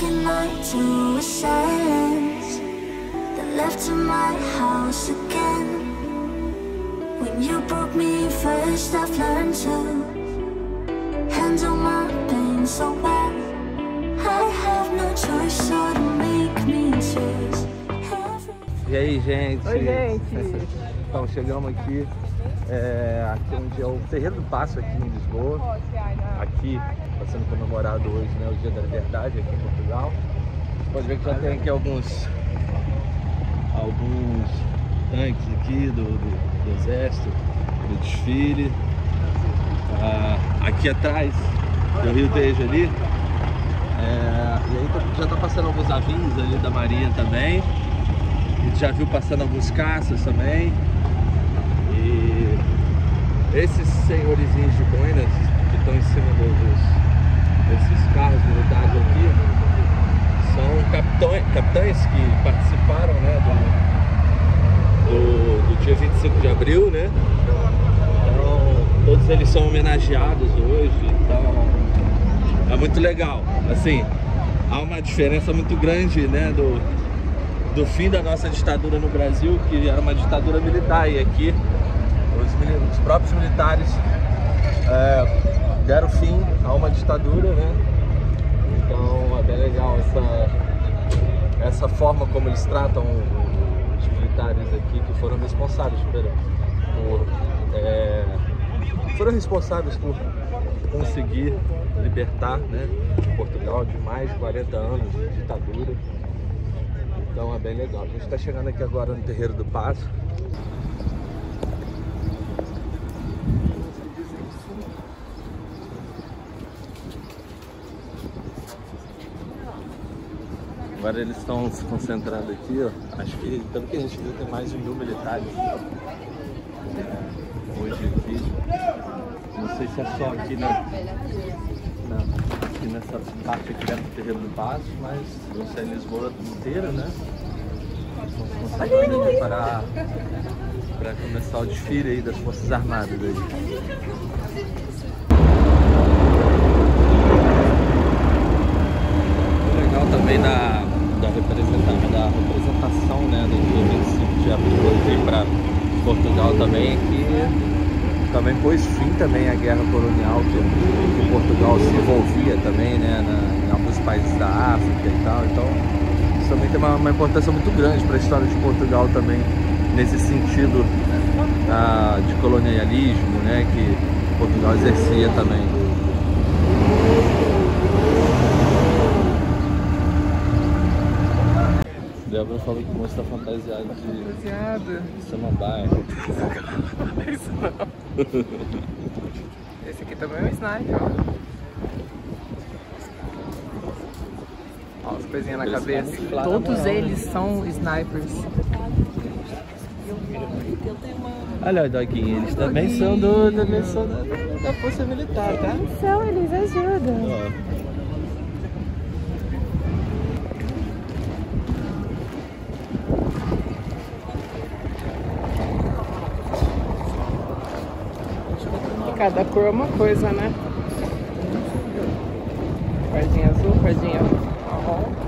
waking night to a silence that left to my house again. When you broke me first, I've learned to handle my pain so well. I have no choice, so to make me choose. E aí, gente? Oi, gente. Então, chegamos aqui. É, aqui onde é o Terreiro do Passo, aqui em Lisboa. Aqui está sendo comemorado hoje né, o Dia da Liberdade aqui em Portugal. Você pode ver que já tem aqui alguns, alguns tanques aqui do, do, do exército, do desfile. Ah, aqui atrás do Rio Tejo ali. É, e aí tá- já está passando alguns navios ali da Marinha também. A gente já viu passando alguns caças também. E esses senhorizinhos de boinas que estão em cima do- dos, desses carros militares aqui são capitães, capitães que participaram né, do, do, do dia 25 de abril, né? Então, todos eles são homenageados hoje, então é muito legal. Assim, há uma diferença muito grande, né, do, do fim da nossa ditadura no Brasil, que era uma ditadura militar, e aqui os, os próprios militares é, deram fim a uma ditadura, né? Então é bem legal essa, essa forma como eles tratam os militares aqui que foram responsáveis por, por é, foram responsáveis por conseguir libertar né, Portugal de mais de 40 anos de ditadura. Então é bem legal. A gente está chegando aqui agora no Terreiro do Passo. Agora eles estão se concentrando aqui, ó. Acho que, pelo que a gente viu, tem mais de mil militares hoje aqui. Não sei se é só aqui na, na- aqui nessa parte aqui dentro do terreno do Passo, mas sei em Lisboa inteira, né? Concentrando aqui para, para começar o desfile aí das Forças Armadas aí. O legal também da, da, representação, da representação né, do dia 25 de abril aqui para Portugal também é que também pôs fim também à guerra colonial que, que Portugal se envolvia também né, na, em alguns países da África e tal. Então isso também tem uma, importância muito grande para a história de Portugal também nesse sentido ah, de colonialismo né, que Portugal exercia também. Débora falou que o moço tá fantasiado de Fantasiado. samambaia. Isso não. Esse aqui também é um sniper, ó. Coisinhas na Eles cabeça. Todos eles são snipers. Olha o doguinho, eles também são do também são da, da força militar, tá? São, eles ajudam. Ó. Cada cor é uma coisa, né? Cordinha azul, cordinha marrom.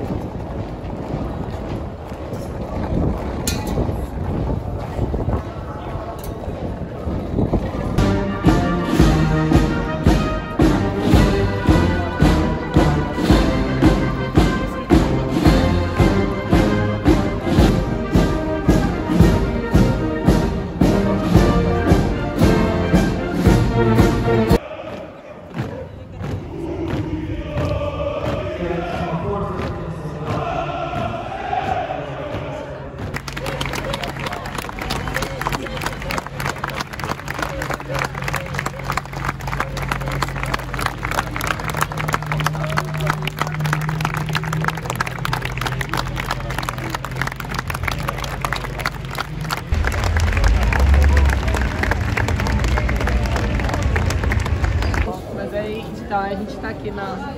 Aqui na...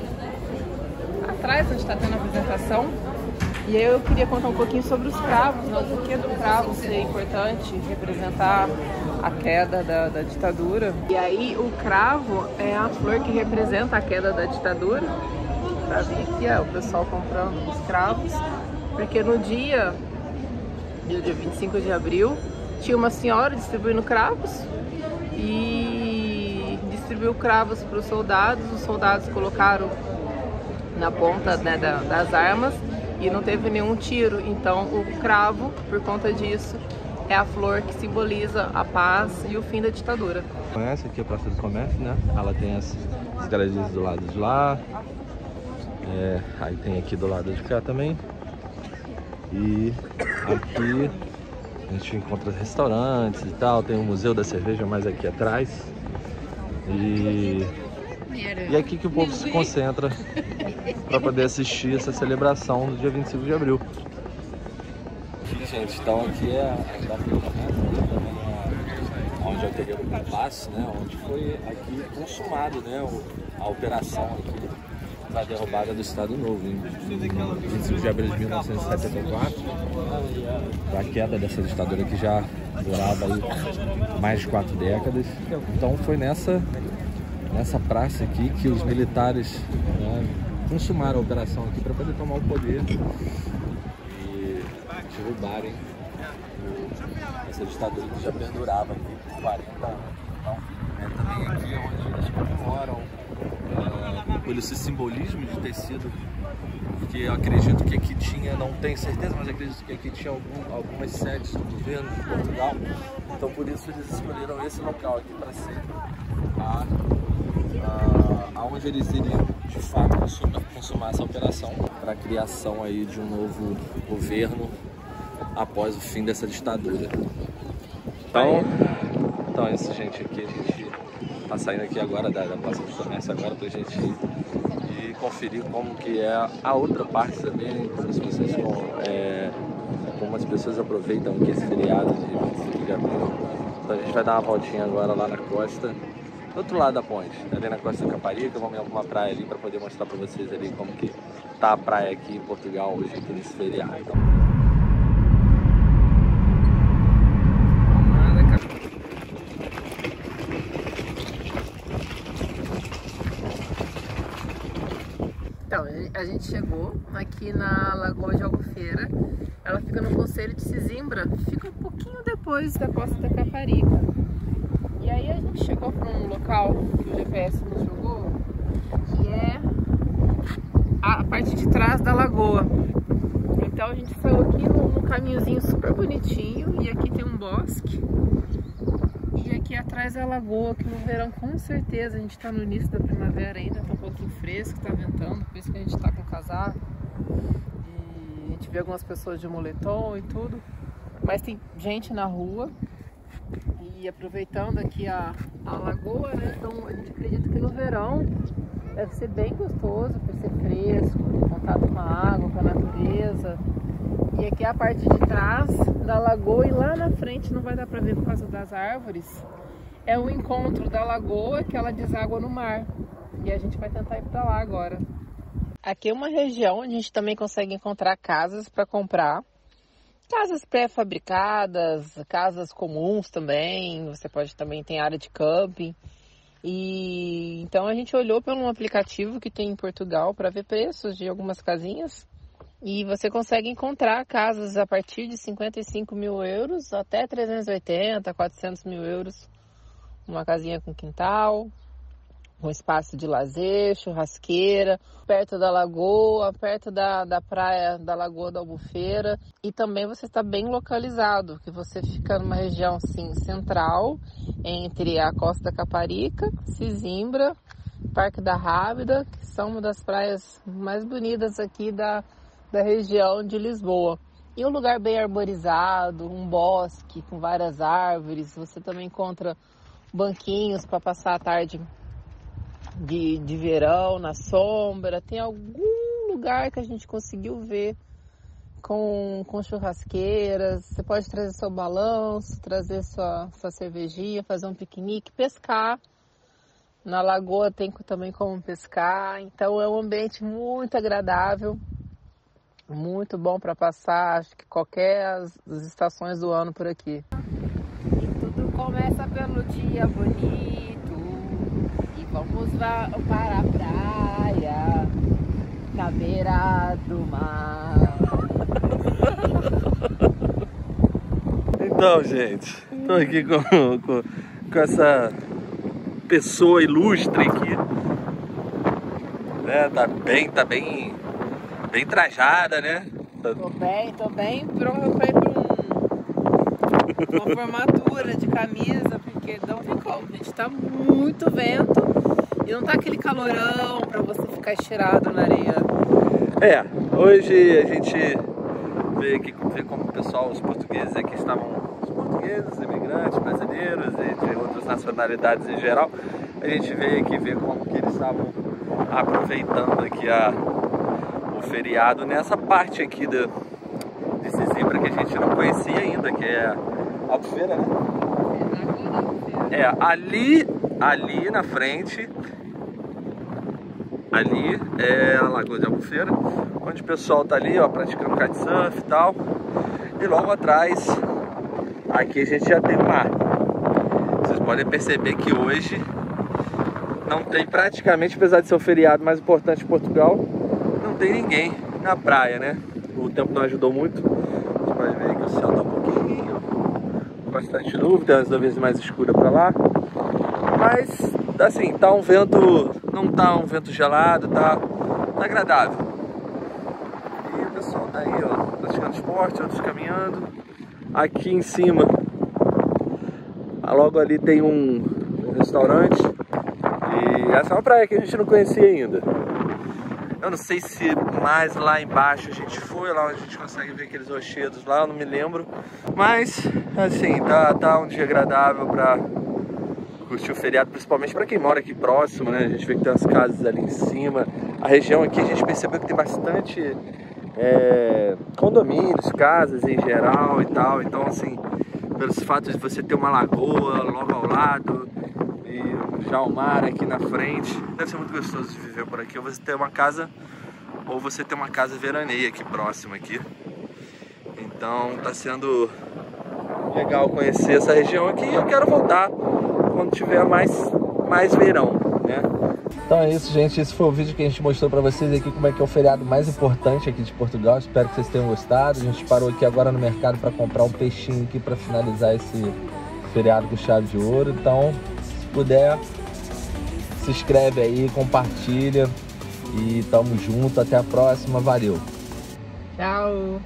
atrás, onde tá tendo a apresentação. E aí eu queria contar um pouquinho sobre os cravos, né? o porquê do cravo ser importante, representar a queda da, da ditadura. E aí o cravo é a flor que representa a queda da ditadura. para vir aqui, ó, o pessoal comprando os cravos, porque no dia, dia 25 de abril, tinha uma senhora distribuindo cravos e distribuiu cravos para os soldados, os soldados colocaram na ponta né, da, das armas e não teve nenhum tiro, então o cravo, por conta disso, é a flor que simboliza a paz e o fim da ditadura. Conhece aqui a Praça do Comércio, né? Ela tem as, as galerias do lado de lá, é, aí tem aqui do lado de cá também. E aqui a gente encontra restaurantes e tal, tem o Museu da Cerveja mais aqui atrás. E, e é aqui que o povo se concentra para poder assistir essa celebração do dia 25 de abril. Gente, então aqui é a da onde é o terreiro Compasso, né? Onde foi aqui consumado, né? A operação aqui da derrubada do Estado Novo, em 25 de abril de 1974, da queda dessa ditadura que já durava aí mais de quatro décadas. Então foi nessa, nessa praça aqui que os militares né, consumaram a operação aqui para poder tomar o poder e derrubarem essa ditadura que já perdurava aqui por 40 anos. Então, é também aqui onde eles uh, pelo esse simbolismo de porque eu acredito que aqui tinha, não tenho certeza, mas acredito que aqui tinha algum, algumas sedes do governo de Portugal. Então por isso eles escolheram esse local aqui para ser a, a, aonde eles iriam de fato consumar, consumar essa operação para a criação aí de um novo governo após o fim dessa ditadura. Então, então é isso gente aqui, a gente tá saindo aqui agora da, da Praça do Comércio agora pra gente ir e conferir como que é a outra parte também, como as pessoas, é, como as pessoas aproveitam aqui esse feriado de 25 de abril. Então a gente vai dar uma voltinha agora lá na costa, do outro lado da ponte, ali na costa da Caparica, vamos em alguma praia ali para poder mostrar para vocês ali como que tá a praia aqui em Portugal hoje, aqui nesse feriado. Então, Então, a gente chegou aqui na Lagoa de Albufeira. Ela fica no Conselho de Sesimbra, fica um pouquinho depois da Costa da Caparica. E aí a gente chegou para um local que o GPS nos jogou, que é a parte de trás da lagoa. Então a gente saiu aqui num caminhozinho super bonitinho e aqui tem um bosque. Aqui atrás é a lagoa, que no verão com certeza a gente está no início da primavera ainda, tá um pouquinho fresco, tá ventando, por isso que a gente tá com casaco. E a gente vê algumas pessoas de moletom e tudo. Mas tem gente na rua. E aproveitando aqui a, a lagoa, né? Então a gente acredita que no verão deve ser bem gostoso, por ser fresco, contato com a água, com a natureza. E aqui é a parte de trás da lagoa e lá na frente não vai dar para ver por causa das árvores. É o encontro da lagoa que ela deságua no mar. E a gente vai tentar ir para lá agora. Aqui é uma região onde a gente também consegue encontrar casas para comprar. Casas pré-fabricadas, casas comuns também. Você pode também ter área de camping. E então a gente olhou pelo um aplicativo que tem em Portugal para ver preços de algumas casinhas. E você consegue encontrar casas a partir de 55 mil euros até 380, 400 mil euros. Uma casinha com quintal, um espaço de lazer, churrasqueira, perto da lagoa, perto da, da praia da Lagoa da Albufeira. E também você está bem localizado, que você fica numa região assim, central, entre a Costa Caparica, Sisimbra, Parque da Rábida, que são uma das praias mais bonitas aqui da, da região de Lisboa. E um lugar bem arborizado, um bosque com várias árvores. Você também encontra banquinhos para passar a tarde de, de verão na sombra. Tem algum lugar que a gente conseguiu ver com, com churrasqueiras. Você pode trazer seu balanço, trazer sua, sua cervejinha, fazer um piquenique, pescar. Na lagoa tem também como pescar. Então é um ambiente muito agradável muito bom para passar, acho que qualquer as, as estações do ano por aqui. E tudo começa pelo dia bonito e vamos para a praia. na beira do mar. Então, gente, tô aqui com, com, com essa pessoa ilustre aqui. Né? Tá bem, tá bem, bem trajada, né? Tô bem, tô bem pronto pra ir pra um, uma formatura de camisa, porque não tem como, gente. Tá muito vento e não tá aquele calorão pra você ficar estirado na areia. É, hoje a gente veio aqui ver como o pessoal, os portugueses aqui estavam, os portugueses, imigrantes, brasileiros e de outras nacionalidades em geral, a gente veio aqui ver como que eles estavam aproveitando aqui a, feriado nessa parte aqui da, desse zebra que a gente não conhecia ainda, que é a Albufeira, né? É, ali, ali na frente, ali é a Lagoa de Albufeira, onde o pessoal tá ali, ó, praticando kitesurf e tal. E logo atrás, aqui a gente já tem mar. Vocês podem perceber que hoje não tem praticamente, apesar de ser o feriado mais importante de Portugal, tem ninguém na praia, né? O tempo não ajudou muito. Pode ver que o céu tá um pouquinho bastante nuvem, tem umas nuvens mais escuras para lá. Mas assim, tá um vento, não tá um vento gelado, tá, tá agradável. E o pessoal tá aí, ó, praticando esporte, outros caminhando. Aqui em cima, ah, logo ali tem um, um restaurante. E essa é uma praia que a gente não conhecia ainda. Eu não sei se mais lá embaixo a gente foi, lá onde a gente consegue ver aqueles rochedos lá, eu não me lembro. Mas, assim, tá, tá um dia agradável pra curtir o feriado, principalmente para quem mora aqui próximo, né? A gente vê que tem umas casas ali em cima. A região aqui a gente percebeu que tem bastante é, condomínios, casas em geral e tal. Então, assim, pelos fatos de você ter uma lagoa logo ao lado já o mar aqui na frente, deve ser muito gostoso de viver por aqui. Ou você ter uma casa, ou você ter uma casa veraneia aqui próxima aqui. Então, tá sendo legal conhecer essa região aqui e eu quero voltar quando tiver mais, mais verão, né? Então é isso, gente. Esse foi o vídeo que a gente mostrou para vocês aqui como é que é o feriado mais importante aqui de Portugal. Espero que vocês tenham gostado. A gente parou aqui agora no mercado para comprar um peixinho aqui para finalizar esse feriado com chave de ouro. Então, puder, se inscreve aí, compartilha e tamo junto. Até a próxima. Valeu! Tchau!